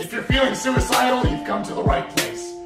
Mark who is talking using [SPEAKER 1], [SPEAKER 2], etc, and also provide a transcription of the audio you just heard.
[SPEAKER 1] If you're feeling suicidal, you've come to the right place.